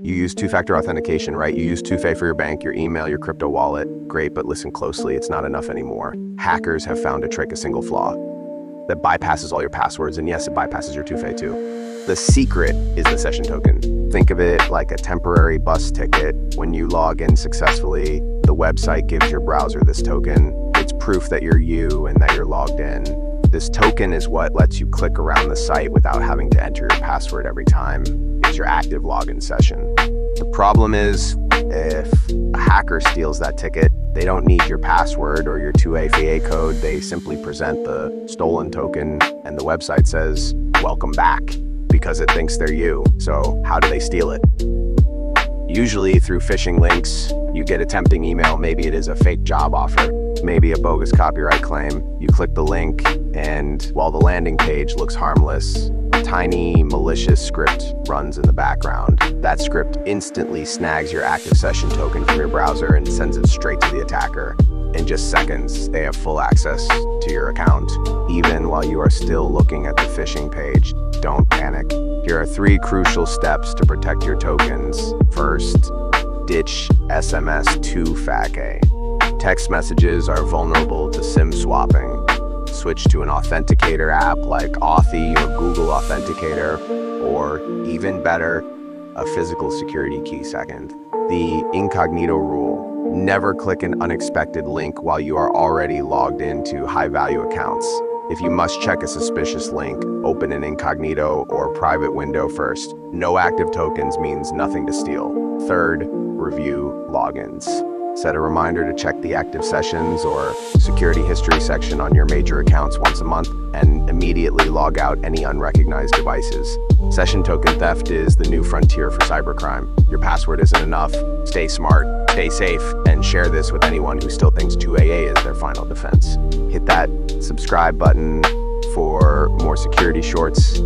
You use two-factor authentication, right? You use 2FA for your bank, your email, your crypto wallet. Great, but listen closely, it's not enough anymore. Hackers have found a trick, a single flaw that bypasses all your passwords, and yes, it bypasses your 2FA too. The secret is the session token. Think of it like a temporary bus ticket. When you log in successfully, the website gives your browser this token. It's proof that you're you and that you're logged in. This token is what lets you click around the site without having to enter your password every time. It's your active login session. The problem is, if a hacker steals that ticket, they don't need your password or your 2FA code. They simply present the stolen token, and the website says, Welcome back because it thinks they're you. So, how do they steal it? Usually through phishing links, you get a tempting email. Maybe it is a fake job offer, maybe a bogus copyright claim. You click the link, and while the landing page looks harmless, tiny malicious script runs in the background. That script instantly snags your active session token from your browser and sends it straight to the attacker. In just seconds, they have full access to your account, even while you are still looking at the phishing page. Don't panic. Here are three crucial steps to protect your tokens. First, ditch SMS 2FA. Text messages are vulnerable to SIM swapping. Switch to an authenticator app like Authy or Google Authenticator, or even better, a physical security key second. The incognito rule Never click an unexpected link while you are already logged into high value accounts. If you must check a suspicious link, open an incognito or private window first. No active tokens means nothing to steal. Third, review logins. Set a reminder to check the active sessions or security history section on your major accounts once a month and immediately log out any unrecognized devices. Session token theft is the new frontier for cybercrime. Your password isn't enough. Stay smart, stay safe, and share this with anyone who still thinks 2FA is their final defense. Hit that subscribe button for more security shorts